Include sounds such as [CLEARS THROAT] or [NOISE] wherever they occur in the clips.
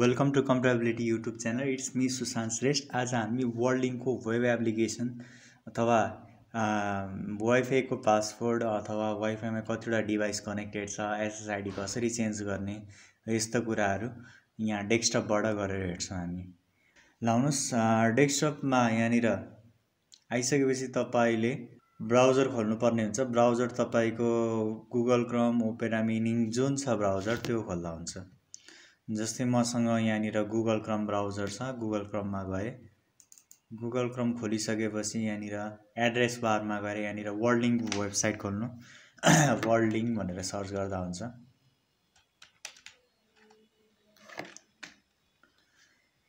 Welcome to compatibility YouTube channel it's me Sushant Shrestha आज हामी वर्ल्डिङको web application अथवा वाइफाईको password अथवा वाइफाईमा कतिवटा डिभाइस कनेक्टेड छ एसएसआइडी कसरी चेन्ज गर्ने यस्तो कुराहरू यहाँ डेस्कटपबाट गरेर हेर्छौँ हामी। लाउनुहोस् डेस्कटपमा यहाँनिर आइसकेपछि तपाईँले ब्राउजर खोल्नुपर्ने हुन्छ। ब्राउजर तपाईँको गुगल क्रम ओपेरा मिनिङ जुन छ ब्राउजर त्यो खोल्दा हुन्छ। जस्तै मसँग यहाँनिर गुगल क्रम ब्राउजर छ गुगल क्रममा गएँ। गुगल क्रम खोलिसकेपछि यहाँनिर एड्रेस बारमा गएर यहाँनिर वर्ल्डिङ वेबसाइट खोल्नु। [COUGHS] वर्ल्डिङ भनेर सर्च गर्दा हुन्छ।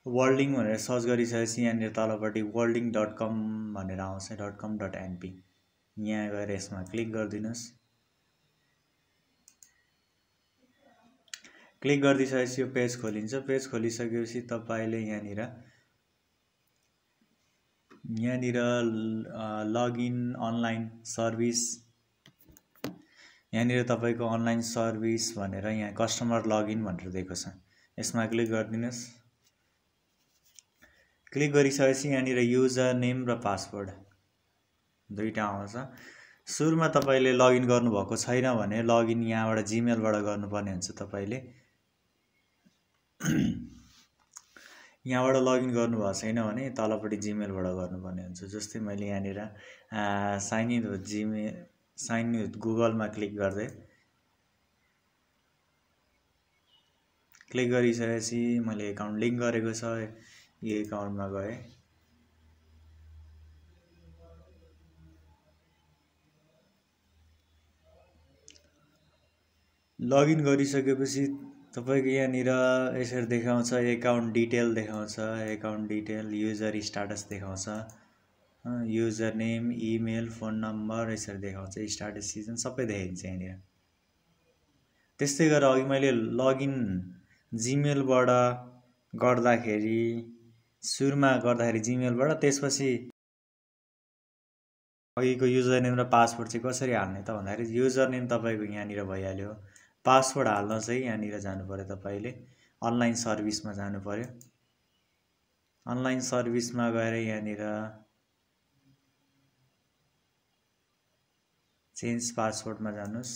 वर्ल्डिङ भनेर सर्च गरिसकेपछि यहाँनिर तलपट्टि वर्ल्डिङ डट कम भनेर आउँछ डट कम डट एनपी। यहाँ गएर यसमा क्लिक गरिदिनुहोस्। क्लिक गरिदिइसकेपछि यो पेज खोलिन्छ। पेज खोलिसकेपछि तपाईँले यहाँनिर यहाँनिर लगइन अनलाइन सर्भिस यहाँनिर तपाईँको अनलाइन सर्भिस भनेर यहाँ कस्टमर लगइन भनेर दिएको छ। यसमा क्लिक गरिदिनुहोस्। क्लिक गरिसकेपछि यहाँनिर युजर नेम र पासवर्ड दुईवटा आउँछ। सुरुमा तपाईँले लगइन गर्नुभएको छैन भने लगइन यहाँबाट जिमेलबाट गर्नुपर्ने हुन्छ तपाईँले। [CLEARS THROAT] यहाँबाट लगइन गर्नुभएको छैन भने तलपट्टि जिमेलबाट गर्नुपर्ने हुन्छ। जस्तै मैले यहाँनिर साइन इन विथ जिमे साइन इन विथ गुगलमा क्लिक गर्दै क्लिक गरिसकेपछि मैले एकाउन्ट लिङ्क गरेको छ यो एकाउन्टमा गएँ। लगइन गरिसकेपछि तपाईँको यहाँनिर यसरी देखाउँछ एकाउन्ट डिटेल देखाउँछ एकाउन्ट डिटेल युजर स्टाटस देखाउँछ user name email phone number यसरी देखाउँछ स्टाटस सिजन सबै देखाइन्छ यहाँनिर। त्यस्तै गरेर अघि मैले लगइन जिमेलबाट गर्दाखेरि सुरुमा गर्दाखेरि जिमेलबाट त्यसपछि अघिको युजर नेम र पासवर्ड चाहिँ कसरी हाल्ने त भन्दाखेरि युजर नेम तपाईँको यहाँनिर भइहाल्यो। पासवर्ड हाल्न चाहिँ यहाँनिर जानु पऱ्यो तपाईँले। अनलाइन सर्भिसमा जानु पऱ्यो अनलाइन सर्भिसमा गएर यहाँनिर चेन्ज पासवर्डमा जानुहोस्।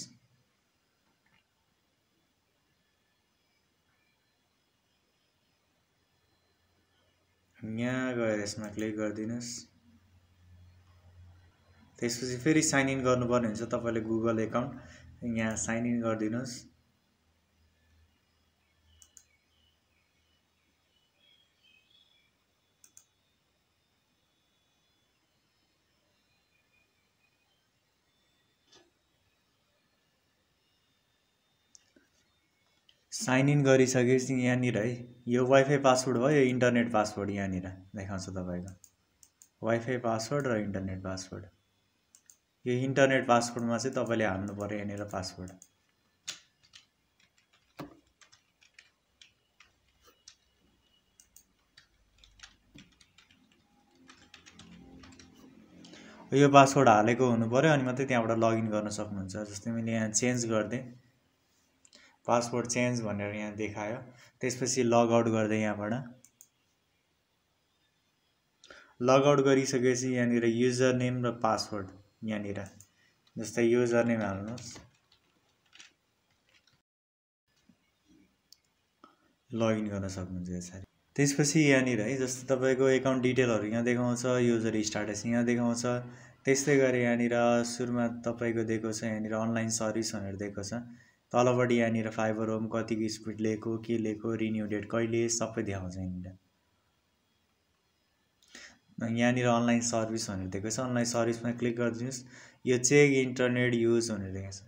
यहाँ गएर यसमा क्लिक गरिदिनुहोस्। त्यसपछि फेरि साइन इन गर्नुपर्ने हुन्छ तपाईँले गुगल एकाउन्ट। यहाँ साइन इन गरिदिनुहोस्। साइन इन गरिसकेपछि यहाँनिर है यो वाइफाई पासवर्ड भयो यो इन्टरनेट पासवर्ड यहाँनिर देखाउँछ तपाईँको। वाइफाई पासवर्ड र इन्टरनेट पासवर्ड। यो इन्टरनेट पासवर्डमा चाहिँ तपाईँले हाल्नु पऱ्यो यहाँनिर पासवर्ड। यो पासवर्ड हालेको पऱ्यो अनि मात्रै त्यहाँबाट लगइन गर्न सक्नुहुन्छ जस्तै मैले यहाँ चेन्ज गरिदिएँ। पासवर्ड चेन्ज भनेर यहाँ देखायो। त्यसपछि लगआउट गरिदिएँ यहाँबाट। लगआउट गरिसकेपछि यहाँनिर युजर नेम र पासवर्ड। यहाँनिर जस्तै युजर नेम हाल्नुहोस् लगइन गर्न सक्नुहुन्छ यसरी। त्यसपछि यहाँनिर है जस्तै तपाईँको एकाउन्ट डिटेलहरू यहाँ देखाउँछ युजर स्टाटस यहाँ देखाउँछ। त्यस्तै गरी यहाँनिर सुरुमा तपाईँको दिएको छ यहाँनिर अनलाइन सर्भिस भनेर दिएको छ। तलपट्टि यहाँनिर फाइबर होम कतिको स्पिड लिएको के लिएको रिन्यु डेट कहिले सबै देखाउँछ यहाँनिर। यहाँनिर अनलाइन सर्भिस भनेर दिएको छ। अनलाइन सर्भिसमा क्लिक गरिदिनुहोस्। यो चेक इन्टरनेट युज भनेर दिएको छ।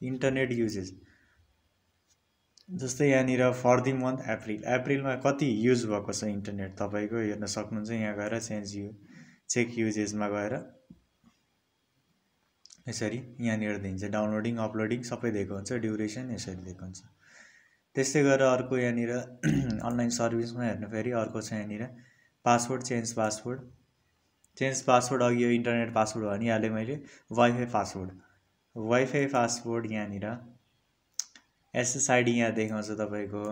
इन्टरनेट युजेस जस्तै यहाँनिर फर दि मन्थ एप्रिल। एप्रिलमा कति युज भएको छ इन्टरनेट? तपाईँको हेर्न सक्नुहुन्छ यहाँ गएर चेन्ज यु चेक युजेसमा गएर। यसरी यहाँनिर दिन्छ। डाउनलोडिङ अपलोडिङ सबै दिएको हुन्छ। ड्युरेसन यसरी दिएको हुन्छ। त्यस्तै गरेर अर्को यहाँनिर [CLEARS THROAT] अनलाइन सर्भिसमा हेर्नु फेरि अर्को छ यहाँनिर। Password change password. Change password अघि यो इन्टरनेट पासवर्ड भनिहालेँ मैले। Wifi password. वाइफाई पासवर्ड यहाँनिर। एसएसआइडी यहाँ देखाउँछ तपाईँको।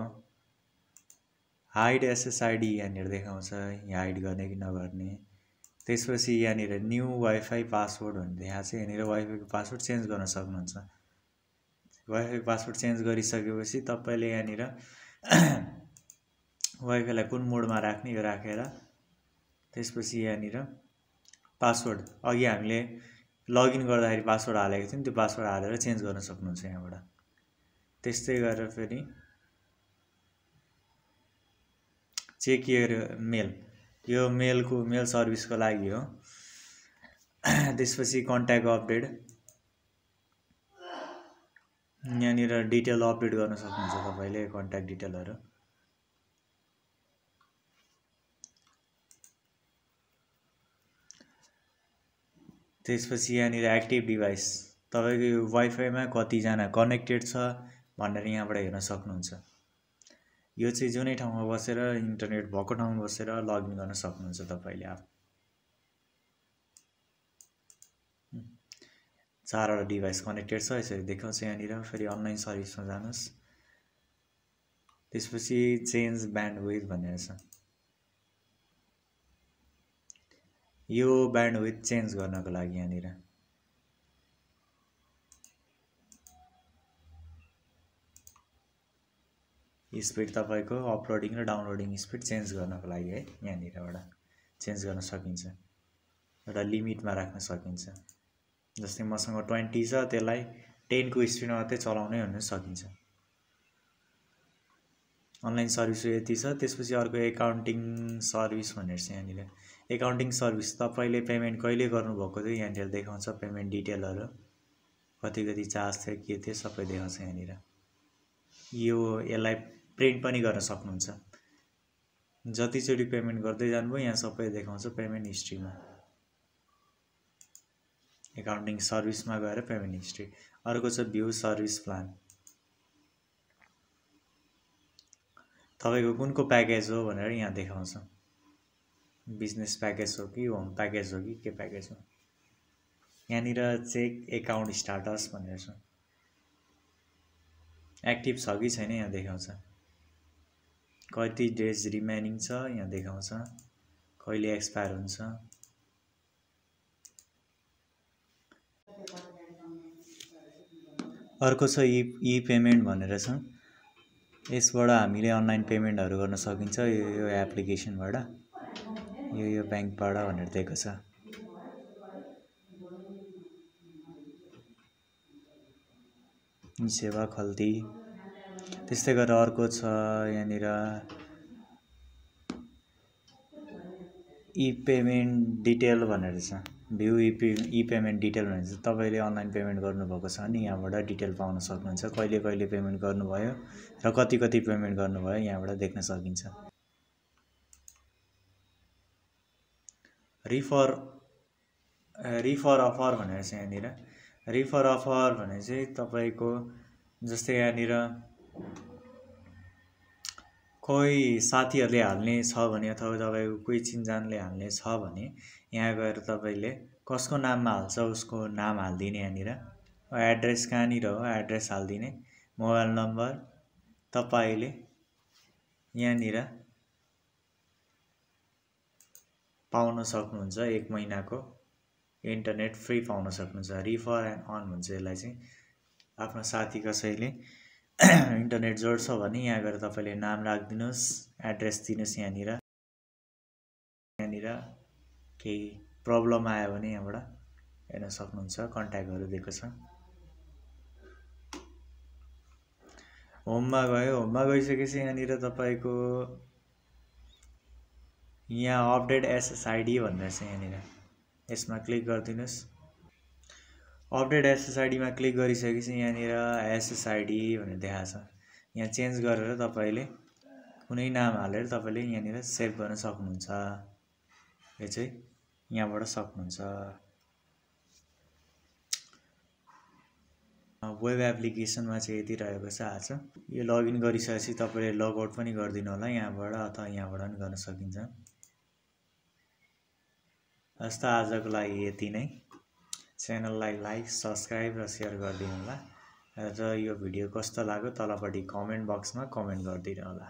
हाइड एसएसआइडी यहाँनिर देखाउँछ। यहाँ हाइड गर्ने कि नगर्ने। त्यसपछि यहाँनिर न्यू वाइफाई पासवर्ड भन्ने देखाएको छ। यहाँनिर वाइफाईको पासवर्ड चेन्ज गर्न सक्नुहुन्छ। वाइफाई पासवर्ड चेन्ज गरिसकेपछि तपाईँले यहाँनिर वाइफाईलाई कुन मोडमा राख्ने यो राखेर त्यसपछि यहाँनिर पासवर्ड अघि हामीले लगइन गर्दाखेरि पासवर्ड हालेको थियौँ त्यो पासवर्ड हालेर चेन्ज गर्न सक्नुहुन्छ यहाँबाट। त्यस्तै गरेर फेरि चेक यर मेल यो मेलको मेल सर्भिसको लागि हो। त्यसपछि कन्ट्याक्ट अपडेट। यहाँनिर डिटेल अपडेट गर्न सक्नुहुन्छ तपाईँले कन्ट्याक्ट डिटेलहरू। त्यसपछि यहाँनिर एक्टिभ डिभाइस तपाईँको यो वाइफाईमा कतिजना कनेक्टेड छ भनेर यहाँबाट हेर्न सक्नुहुन्छ। यो चाहिँ जुनै ठाउँमा बसेर इन्टरनेट भएको ठाउँमा बसेर लगइन गर्न सक्नुहुन्छ तपाईँले आफ। चारवटा डिभाइस कनेक्टेड छ यसरी देखाउँछ यहाँनिर फेरि अनलाइन सर्भिसमा जानुहोस्। त्यसपछि चेन्ज ब्यान्ड विथ भनेर छ। यो ब्यान्ड विथ चेन्ज गर्नको लागि यहाँनिर। स्पिड तपाईँको अपलोडिङ र डाउनलोडिङ स्पिड चेन्ज गर्नको लागि है यहाँनिरबाट चेन्ज गर्न सकिन्छ। एउटा लिमिटमा राख्न सकिन्छ। जस्तै मसँग ट्वेन्टी छ त्यसलाई टेनको स्पिडमा मात्रै चलाउनै हुन सकिन्छ। अनलाइन सर्भिस यति छ त्यसपछि अर्को एकाउन्टिङ सर्भिस भनेर चाहिँ यहाँनिर एकाउन्टिङ सर्भिस तपाईँले पेमेन्ट कहिले गर्नुभएको थियो? यहाँनिर देखाउँछ पेमेन्ट डिटेलहरू। कति कति चार्ज थियो के थियो सबै देखाउँछ यहाँनिर। यो यसलाई प्रिन्ट पनि गर्न सक्नुहुन्छ। जतिचोटि पेमेन्ट गर्दै जानुभयो यहाँ सबै देखाउँछ पेमेन्ट हिस्ट्रीमा। एकाउन्टिङ सर्भिसमा गएर पेमेन्ट हिस्ट्री। अर्को छ भ्यू सर्भिस प्लान। तपाईँको कुनको प्याकेज हो भनेर यहाँ देखाउँछ। बिजनेस प्याकेज हो कि होम प्याकेज हो कि के प्याकेज हो? यहाँनिर चेक एकाउन्ट स्टाटस भनेर छ। एक्टिभ छ कि छैन यहाँ देखाउँछ। कति डेज रिमेनिङ छ यहाँ देखाउँछ। कहिले एक्सपायर हुन्छ। अर्को छ इ इ पेमेन्ट भनेर छ। यसबाट हामीले अनलाइन पेमेन्टहरू गर्न सकिन्छ यो एप्लिकेसनबाट। यो यो ब्याङ्कबाट भनेर दिएको छ। सेवा खल्ती। त्यस्तै गरेर अर्को छ यहाँनिर। इ पेमेन्ट डिटेल भनेर छ। View e pay e payment detail भनेर चाहिँ तपाईँले अनलाइन पेमेन्ट गर्नुभएको छ भने यहाँबाट डिटेल पाउन सक्नुहुन्छ। कहिले कहिले पेमेन्ट गर्नुभयो र कति कति पेमेन्ट गर्नुभयो यहाँबाट देख्न सकिन्छ। रिफर रिफर अफर भनेर चाहिँ यहाँनिर रिफर अफर भने चाहिँ तपाईँको जस्तै यहाँनिर कोही साथीहरूले हाल्ने छ भने अथवा तपाईँको कोही चिनजानले हाल्ने छ भने यहाँ गएर तपाईँले कसको नाममा हाल्छ उसको नाम हालिदिने यहाँनिर। एड्रेस कहाँनिर हो? एड्रेस हालिदिने। मोबाइल नम्बर तपाईँले यहाँनिर पाउन सक्नुहुन्छ एक महिनाको। इन्टरनेट फ्री पाउन सक्नुहुन्छ। रिफर एन्ड अन भन्छ यसलाई चाहिँ। आफ्नो साथी कसैले [CLEARS THROAT] इन्टरनेट जोड्छ भने यहाँ गएर तपाईँले नाम राखिदिनुहोस् एड्रेस दिनुहोस् यहाँनिर। यहाँनिर केही प्रब्लम आयो भने यहाँबाट हेर्न सक्नुहुन्छ कन्ट्याक्टहरू दिएको छ। होममा गयो। होममा गइसकेपछि यहाँनिर तपाईँको यहाँ अपडेट एसएसआइडी भनेर छ यहाँनिर। यसमा क्लिक गरिदिनुहोस्। अपडेट एसएसआइडीमा क्लिक गरिसकेपछि यहाँनिर एसएसआइडी भनेर देखाएको छ। यहाँ चेन्ज गरेर तपाईँले कुनै नाम हालेर तपाईँले यहाँनिर सेभ गर्न सक्नुहुन्छ। यो चाहिँ यहाँबाट सक्नुहुन्छ। वेब एप्लिकेसनमा चाहिँ यति रहेको छ आज। यो लगइन गरिसकेपछि तपाईँले लगआउट पनि गरिदिनु होला यहाँबाट अथवा यहाँबाट पनि गर्न सकिन्छ। हस् त आजको लागि यति नै। च्यानललाई लाइक सब्सक्राइब र सेयर गरिदिनु होला। र यो भिडियो कस्तो लाग्यो तलपट्टि कमेन्ट बक्समा कमेन्ट गरिदिनु होला।